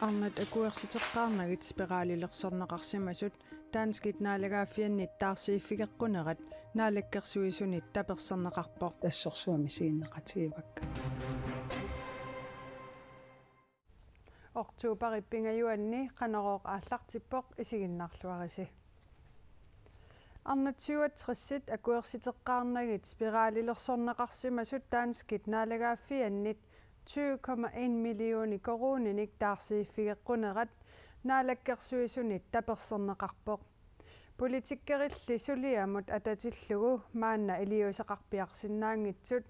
арнат акуерситеққарнагит спирaalилерсорнеқарсимасут таанскит наалагааффианнит таарсииффигеққунерат наалаккерсуисунит таперсернеқарпоқ тассорсуами сииннеқатигивакка ортуупариппингаюанни қанерооқ ааллартиппоқ исигиннарлуариси. Арнатсуатриссит акуерситеққарнагит спирaalилерсорнеқарсимасут таанскит наалагааффианнит 20,1 millioni koruuninik taarsiiffigeqqunerat naalakkersuisunit taperserneqarpoq politikkerilli suliamut atatillugu maanna iliuseqarpiarsinnaangitsut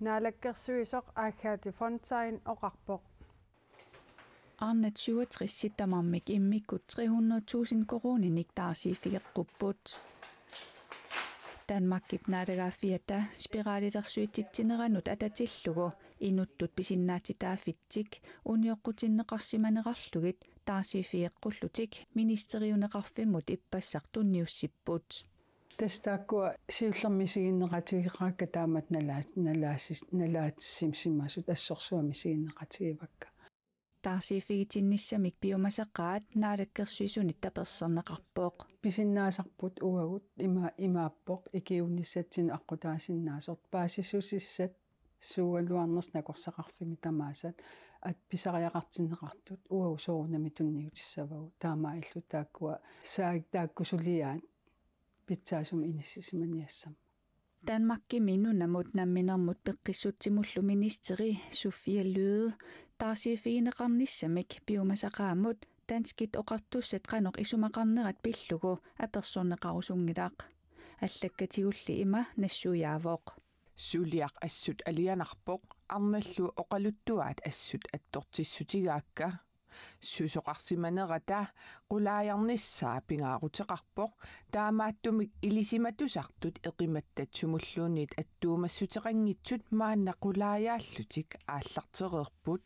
naalakkersuisoq aaghaati frontsign oqarpoq Arne 67 sittamamik immikut 300.000 koruuninik taarsiiffigeqqupput таарсииффигеққуппут Danmark naatagaafiata spiraalitersuitittineranut atatillугу inuttut unioqqutinnеқарсиманеқарлугит таасифиеққуллутик министериунеқарфиммут иппассар тунниуссиппут. Тастааккуа сиуллэрмисигиннеқатигеқаакка таамат налаа налаасис налаатиссимсимасут ассорсуами сигиннеқатигивакка таарсиифигитинниссамик биомасаққаат наалаккерсуисунит таперсернеқарпооқ писиннаасарпут уагут има имааппоқ икиунниссатсин аққутаасиннаасорт паасиссусиссат суугалуарнерс накорсақарфими тамаасат ат писариақартиннеқартут уагу соорнами тунниутиссавагу таамаа иллу тааккуа саак тааккусулиаат питсаасум иниссисиманиассам Danmarkki minunamut namminermut peqqissutsimullu ministeri Sofia Løde taarsiifigineqarnissamik piumasaqaamut danskit oqartussat qanoq isumaqarnerat pillugu apersorneqarusungilaaq аллаккатигулли има нассуяавооқ сулиақ ассут алианарпоқ арналлу оқалуттуаат ассут аттортиссутигаакка сусоқарсиманерата qulaajarnissaa pingaaruteqarpoq таамааттумик илисиматусартут эқиматтат сумуллуунит аттуумассутеқангитсут маанна qulaajaallуtik ааллартерерпут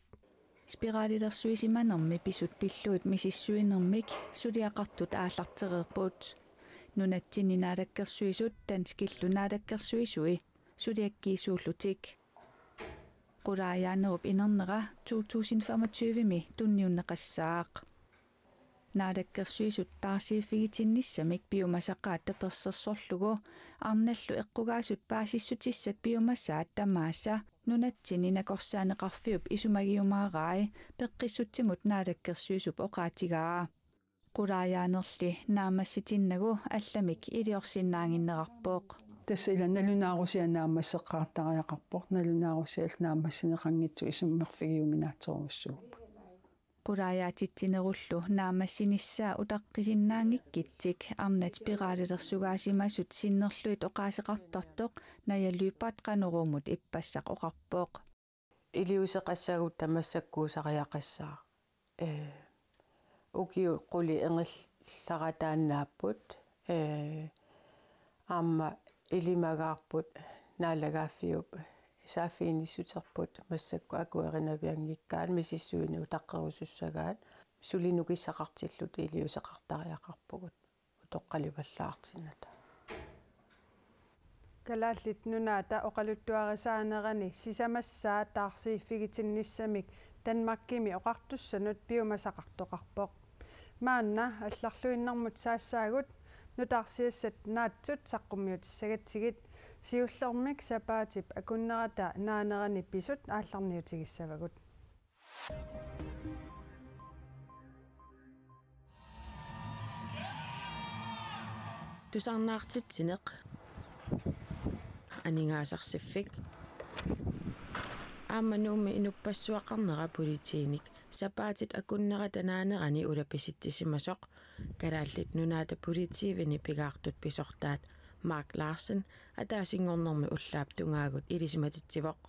спиралилерсуисиманерми писут пиллуут мисиссуинермик сулиақартут ааллартерерпут нунатсини наалаккерсуисут танскиллу наалаккерсуисуи сулиаккиисууллутик qulaajaanerup inerneqa 2025mi tunniunneqassaaq naadakkersuisut taarsiiffigitinnissamik biomassaqaat tapersersorlugu arnallu eqqugaasut paasissutissat biomassaat tamaassa nunatsini nakorsaaneqarfiup isumagiumaarai peqqissutsimut naadakkersuisup oqaatigaa qulaajaanerli naamassitinnagu allamik iliorsinnaanginnerarpooq тасса ила налунаарусианаамассеққартариақарпоқ налунаарусиал наамассинеқангитсу исуммерфигиуминаатсоруссууп qulaajaatsittinerullu naamassinissaa utaqqisinnaaங்கிkkitsik arnat spiraalilерсугаасимасут синнерлуит оқаасеқартартоқ наялуиппаат qanurumut иппассақ оқарпооқ илиусеқассагут тамассаккуусариақассаа. Э укиу қули энгилларатааннааппут э аама илимагаарпут наалагааффиуп саафиинissутерпут массакку акуэринавиангиккаат мисиссуини утаққерусуссагаат сулинукиссақартиллут илиусеқартариақарпугут утоққаливаллаартината калааллит нунаата оқалуттуарисаанерани сисамассаа таарсииффигитинниссамик танмаккими оқартуссанут биумасақартоқарпоқ маанна алларлуиннармут саассаагут нутаарсиассат наатсут саққуммиутиссагатсигит сиуллэрмик сапаатип акуннерата наанерани писут аалларниутигиссавагут тусарнаартитсинеқ анингаасарсиффик ааманууми инуппассуақарнера политииник сапаатит акуннера танаанерани улаписиттисимасоқ калааллит нунаата политиивини пигаартут писортаат Марк Ларсен атаасингорнэрми уллаап тунгаагут илисиматитсивоқ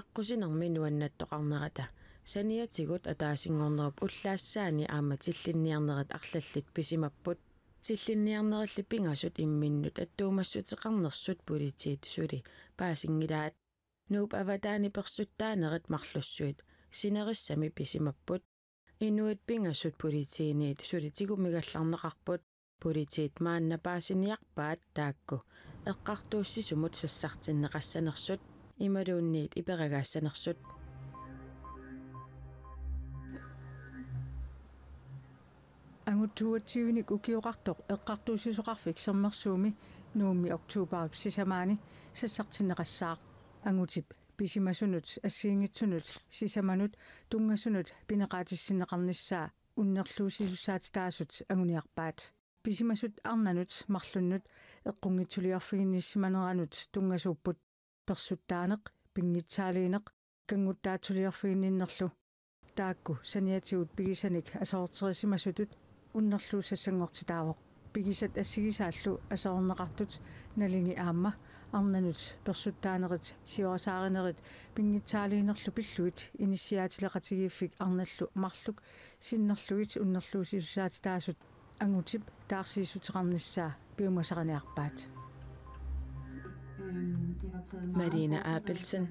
аққусинерми нуаннаттоқарнерата саниатигут атаасингорнеруп уллаассаани аама тиллинниарнерат арлаллит писимаппут. Тиллинниарнералли пингасут имминнут аттуумассутеқарнерсут политиит сули паасингилаат. Нууп аватаани персуттаанерит марлуссуит синериссами писимаппут. Инуит пингассут политииниит сулитигумигалларнеқарпут политиит маанна паасиниарпаат таакку эққартууссисумут сассартиннеқассанерсут ималуунниит иперагаассанерсут ангутсуатсиуник укиоқартоқ эққартуусисоқарфик сермерсууми нууми октубарip сисамаани сассартинеқассаақ ангутип писимасунут ассиингитсунут сисаманут тунгасунут пинеқаатиссинеқарниссаа уннерлуусисусаати таасут агуниарпаат писимасут арнанут марлуннут эққунгитсулиарфигинниссиманеранут тунгасууппут персуттаанеқ пингитсаалиинеқ кангуттаатсулиарфигинниннерлу таакку саниатигут пигисаник асоортерисимасутут уннерлуусассангортитаавоқ пигисат ассигисааллу асоорнеқартут налинги аама арнанут персуттаанерит сиорасааринерит пингитсаалиинерлу пиллуит иниссиаатилеқатигииффик арналлу марлук синнерлуит уннерлуусисусаати таасут ангутип таарсиисутеқарниссаа пиумасараниарпаат Marina Abelsen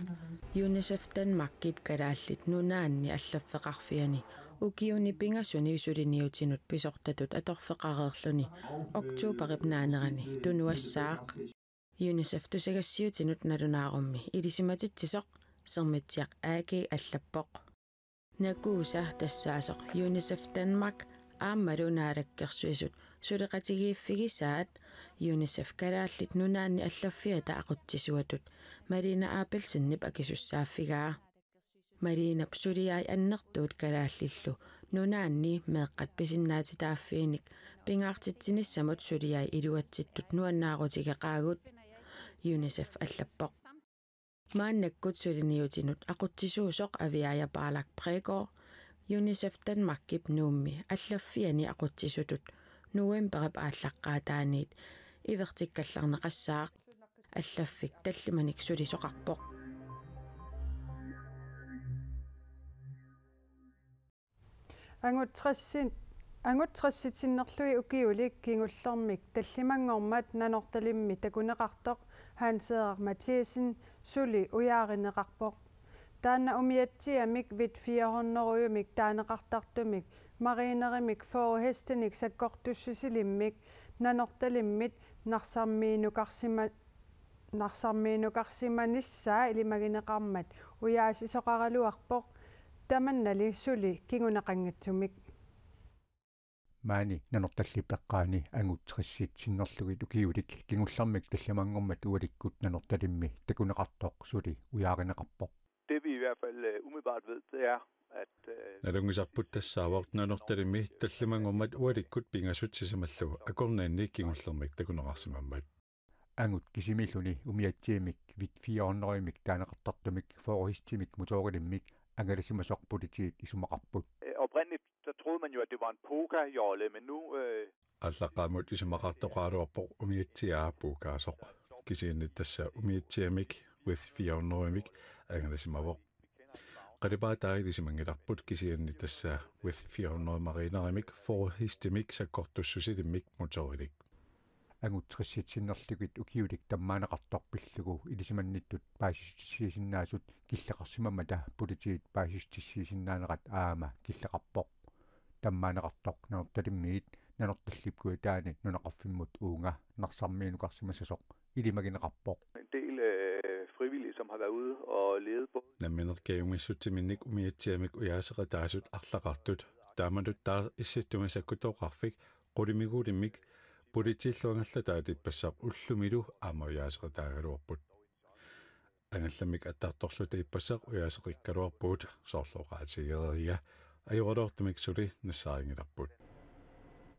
UNICEF Danmark karaаллит нунаанни аллаффеқарфиани. Укиуни пингасуни висулиниутинут писортатут аторфеқареерлуни октообарип наанерани тунуассаақ. UNICEF тусагассиутинут налунаарумми илисиматитсисоқ сермитсиақ ааги аллаппоқ. Накууса тассаасоқ. UNICEF Danmark ааммалунаараккерсуисут сулеқатигииффигисаат UNICEF калааллит нунаанни аллаффиата ақутсисуатут Марина Апелсиннип акисуссааффигаа Маринап сулиай аннертуут калааллиллу нунаанни меэққат писиннаатитааффииник пингаартитсиниссамут сулиай илуатситтут нуаннаарутигеқаагут UNICEF аллаппоқ. Мааннаккут сулиниутинут ақутсисуусоқ авиая паалак прего UNICEF Danmark-кип нуумми аллаффиани ақутсисутут нуэмберап ааллаққаатааниит ивертиккалларнеқассаақ аллаффик таллиманик сулисоқарпоқ ангутрессин ангутресситсиннерлуи укиулик кингуллэрмик таллимангормат нанорталимми такунеқартоқ хаансеэр матиасин сули уяаринеқарпоқ таана умиатсиамик вит 400-руйумик таанеқартартумик маринеримик фоорхестеник саккортуссусилиммик нанорталиммит нарсармиинукарсима нарсармиинукарсиманиссаа илимагинеқармат. Уяасисоқаралуарпоқ таманнали сули кигунеқангатсумик маани нанорталли пеққаани ангутсисситсиннерлугит укиулик кигуллармик талламангормат уаликкут нанорталимми такунеқартоқ сули уяаринеқарпоқ det vi i hvert fald uh, umiddelbart ved, det er, at... Uh, налунгисарпут тассааварт нанорталими таллимангуммат уаликкут пингасутсисамаллуга акорнаанни кигуллермик такунеқарсимаммат ангут кисимиллуни умиатсиимик вит 400-имик таанеқартартумик фоорхистимик моторилиммик ангалисимасоқ политиит исумақарпут oprindeligt, så troede man jo, at det var en pokerjolle, men nu... Uh, аллаққаамут исумақартоқаалуарпо умиатсиааппукаасоқ кисиинни тасса умиатсиамик with 400-имик ангалисимавоқ qalipаатаагилисимангиларпут кисианни тасса with 400 маринеримик for histimik саккортуссусилиммик моторилик ангутрисситсиннерлугит укиулик таммаанеқартор пиллугу илисиманниттут паасистиссиисиннаасут киллеқарсимамма та политиит паасистиссиисиннаанерат аама киллеқарпоқ таммаанеқартор нанорталиммиит нанорталлипкуи таани нунеқарфиммут уунга намминеркиумиссутсиминник умиатсиамик уяасеқатаасут арлақартут тааманут таа исситтумисаккутоқарфик qulимигуулиммик политиллуангаллатаат иппассаап уллумилу аама уяасеқатаагалуарпут ангалламик аттаарторлута иппассақ уяасеқиккалуарпуут соорлооqaатигерия ajorortumik suli nassaaringilарпут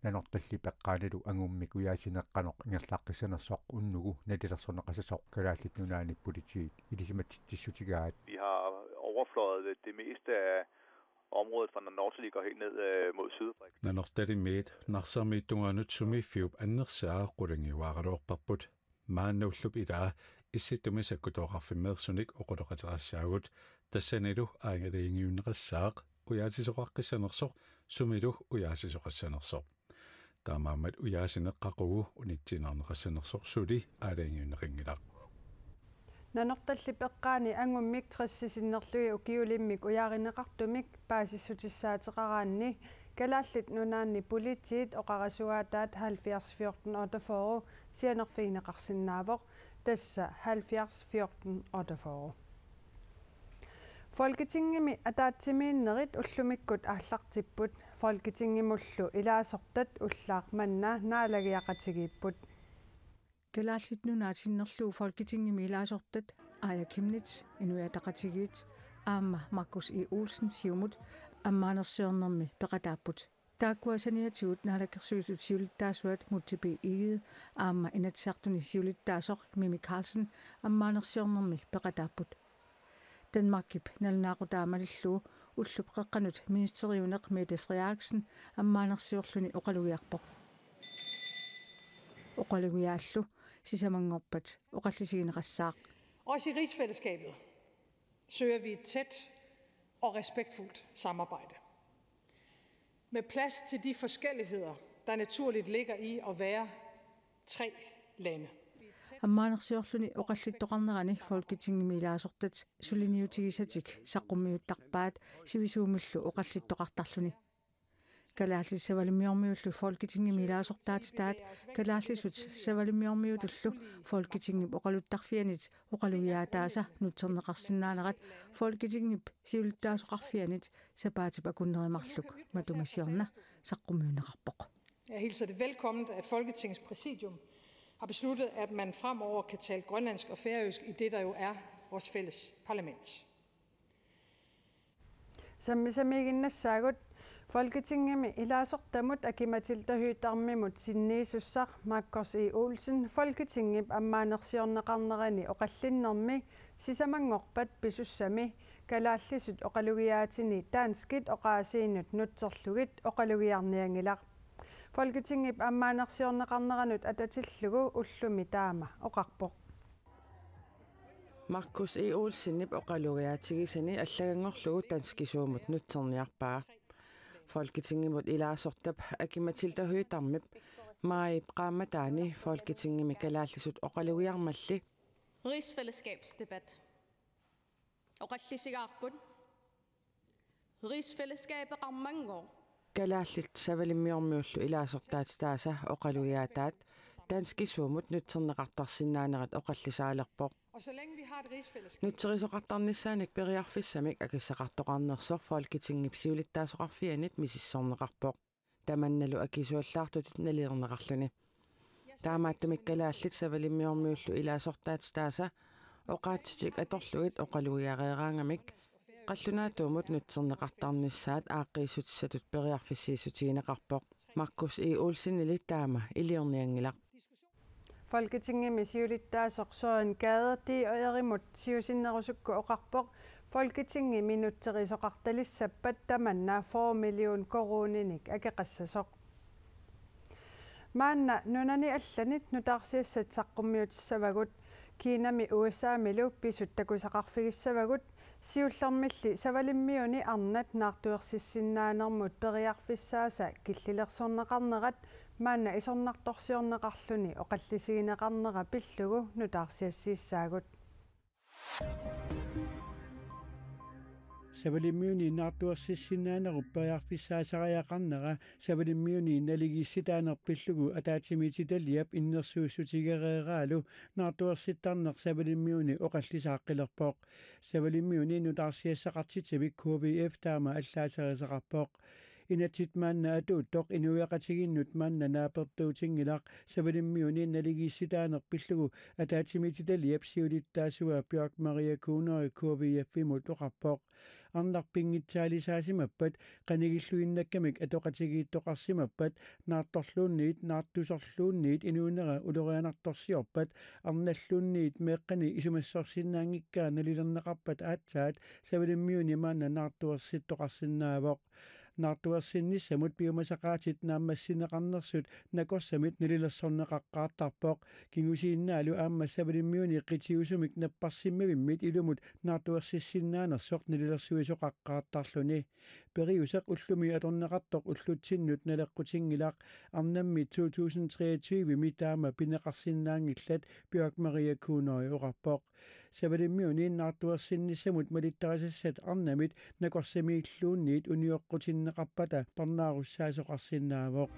нанорталли пеққаалалу ангуммик уяасинеққаноқ ингерлааққисанерсоқ уннугу налилерсорнеқасасоқ калааллит нунаани политиит илисиматситсиссутигаат Vi har overfløjet det meste af området fra Nordsjælland går helt ned øh, mod syd. нанорталиммиит нарсармииттунгаанут суми фиуп аннерсаа qulangиуааралуорпарпут мааннауллуп илаа исситтумисаккутооқарфиммеерсуник оқулоқатерассаагут тассанилу аангалиингиуннеқассаақ уяатисоқаққиссанерсоқ сумилу уяасисоқассанерсоқ Таамаамат уяасинеққақугу унитсинаарнеқассанерсоқ сули аалаингиуннеқингилақ нанорталли пеққаани ангуммик трессисиннерлуги укиулиммик уяаринеқартумик паасиссутиссаатеқараанни калааллит нунаанни политиит оқарасуаатаат 70 14 84 сианерфигнеқарсинаавоқ тасса 70 14 84 Folketingimi ataatimiinnerit ullumikкут ааллартиппут Folketingimullu илаасортат уллаақ манна наалагиақатигииппут калааллитнунаатиннерлуу Folketingimi илаасортат ая кимнит инуятақатигиит аама Марkus и Olsen сиумут аммаанерсиорнэрми пеқатааппут тааккуасаниатигут наалаккерсуисут сиулиттаасуат мутсипи иги аама инатсартуни сиулиттаасоқ мими карлсен аммаанерсиорнэрми пеқатааппут Danmarkip налнаақутаамалиллуу уллуп қеққанут министериунеқ Мете Фриаксен аммаанерсиорлуни оқалугиарпоқ оқалугиааллу сисамангорпат оқаллисигинеқассаақ Også i rigsfællesskabet søger vi et tæt og respektfuldt samarbejde. Med plads til de forskelligheder, der naturligt ligger i at være tre lande. Аммаанерсиорлуни оқаллиттоқарнерани фолкитингимилаасортат сулиниутигисатик саққуммиуттарпаат сивисуумиллу оқаллиттоқартарлуни калаалли савалимиормиуллу фолкитингимилаасортаат таат калааллисут савалимиормиутуллу фолкитингип оқалуттарфианит оқалугиаатааса нутсернеқарсинаанерат фолкитингип сиулиттаасоқарфианит сапаати пакуннеримарлук матумасиорна саққуммиунеқарпоқ Jeg hilser det velkomment, at Folketingets præsidium har besluttet, at man fremover kan tale grønlandsk og færøsk i det, der jo er vores fælles parlament. Sammisimmigina sagut Folketingemme ilaasortamut akimatilta hyytarmimut sinniisussaq makkos E. Olsen Folketingep ammaanersiorneqarnerani oqallinnermi sisamanngorpat pisussami kalaallisut oqalugiaatini taanskit oqaasiinut nutserlugit oqalugiarniangilaq Folketingip аммаанерсиорнеқарнеранут ататиллугу уллуми таама оқарпоқ Markus E. Olsenip oqalugiaatigisani аллагангорлугу танскисуумут нутсерниарпаа Folketingimut илаасортап акиматилтахуитармип маи qaamataani Folketingimi kalaallisut oqalugiarmalli Rigsfællesskabsdebat oqallisigaarput Rigsfællesskabet rammangår kalaallit savalimmiormiullu ilaassortaat taasa oqalugiataat танскисуумут нутсернеқартарсинааnerat оқаллисаалерпоқ нутсерисоқартарниссааник периарфиссамик акиссақартоқарнерсор фолкитингип сиулиттаасоқарфианит мисиссорнеқарпоқ таманналу акисуаллаартут налиернеқарлуни таамааттумик калааллит савалиммиормиуллу илаасортаат тааса оқаатситик аторлугит оқалугиареераангамик қаллунаатуумут нутсернеқартарниссаат ааққиисутиссатут периарфиссиисутигинеқарпоқ Markus E. Olsen илиттаама илиорниангилақ Folketingimi siulittaasoq soan kaadati oerimut siusinnerusukku oqarpoq Folketingimi nutterisoqartalissappat tamanna 4 million koruuninik akeqassasoq Maanna nunani allanit nutaarsiassat saqqummiutissavagut Kiinami USA-milu pisuttakусақарфигиссавагут сиуллэрмилли савалиммиуни арнат наартуерсиссиннааnermut периарфиссааса киллилерсорнеқарнерат маана исорнарторсиорнеқарлүни оқаллисигинеқарнера пиллугу нутаарсиассииссаагут савалиммиуни наартуерсиссиннаанеруппариарписсаасариақарнера савалиммиуни налигисситаанерпиллугу атаатимититалиап иннерсууссутигереерааlu наартуерситтарнер савалиммиуни оқаллисааққилерпоқ савалиммиуни нутаарсиассақартитивик KBF таама аллаасерисақарпоқ инатсит маанна атуутtoq инуяqatiginnut маанна наапертуутингилaq савалиммиуни налигисситаанер пиллугу атаатимититалиап сиулиттаасуа пиак мария кунери KBF-имут оқарпоқ арнарпингитсаалисаасимаппат qanigilluinnakkamik atoqatigiittoqarsimappat naartorluunniit naartusorluunniit inuunera ulorianartorsiorpat arnalluunniit meeqqani isumassorsinnaangikkaa nalilerneqarpat aatsaat savalimmiuni maanna naartuarsittoqarsinnaavoq naartuarsinnissamut piumasaqaatit naammassineqarnersut nakorsamit nalilersorneqaqqaartarpoq kingusiinnaalu aamma savalimmiuni qitiusumik napparsimmavimmit ilumut naartuarsissinaanersoq nalilersuisoqaqqaartarluni periuseq ullumi atorneqartoq ullutsinnut naleqqutiнгилаақ арнамми 2023 митаама пинеқарсиннаангилlat пиак мария кунери оқарпоқ савалиммиуни наартуарсиннissamут малиттарисассат арнамит накорсамииллуунниит униоққутиннеқарпата парнааруссаасоқарсинаавоқ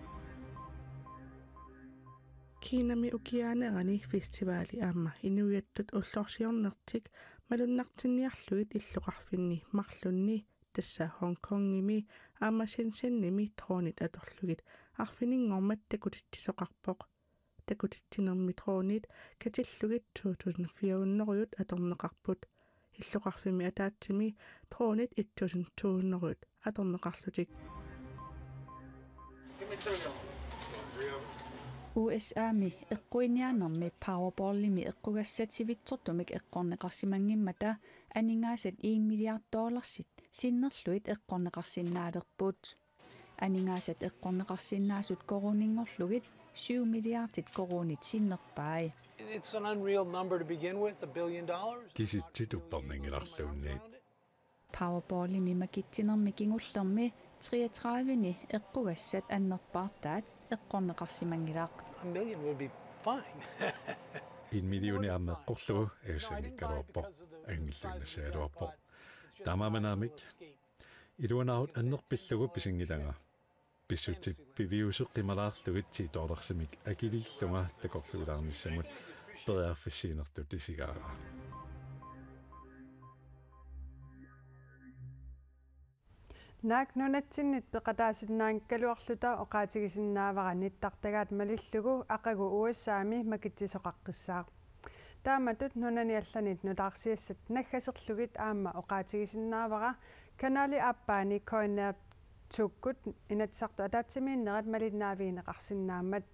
kiinami ukiaanerani festivaali aamma inuiattut ullorsiornertik malunnertinniarluit illuqarfinni marlunni tassa Hong Kongimi aamma Shenzhennimi tronit atorlugit arfininngoormat takutittisoqarpoq takutittinermi tronit katillugit 2400 atorneqarput иллуqarfimi ataatsimi tronit 1200 atorneqarlutik USA-ми эққуинианерми Powerball-ими эққугассативитсортумик эққорнеқарсимангиммата анингаасат 1 миллиард долларсит синнерлуит эққорнеқарсинаалерпут анингаасат эққорнеқарсинаасут корунингорлугит 7 миллиардит корунит синнерпаи It's an unreal number to begin with, a billion dollars. киситситуппернингиларлуунниит Powerball-ими макитсинерми кингуллерми 33-ни эққугассат аннерпаартаат эққорнеқарсимангилаақ A million would be fine. ин миллиони аммеққорлугу агсаниккалуарпо ангиллуинасаалуарпо тамаманаамик илуанаут аннерпиллугу писингилага писсути пивиусеққималаарлугитси тоолерсимик акилиллунга такорлугулаарниссамут периарфиссиинерту тисигаара наак нунатсиннит пеқатаасиннаангкалуарлута оqaатигисиннаавара ниттартагаат малиллугу ақагу уассаами макитсисоқаққиссаа тааматут нунани алланит нулаарсиассат наггасерлугит аама оqaатигисиннаавара канали аппаани коиннеа tukкут инатсарту атаатсимииннерат малиннаавиинеқарсинаамат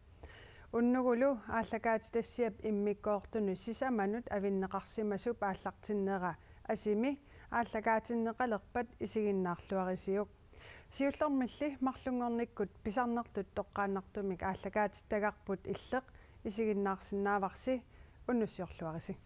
уннугулу ааллакаати тассиап иммиккоортуну сисаманут авиннеқарсимасуп ааллартиннера асими ааллагаатиннеқалерпат исигиннаарлуарисиук сиуллэрмилли марлунгорниккут писарнертут тоққааннартумик ааллагаатиттагарпут иллеқ исигиннаарсинааварси уннуссиорлуариси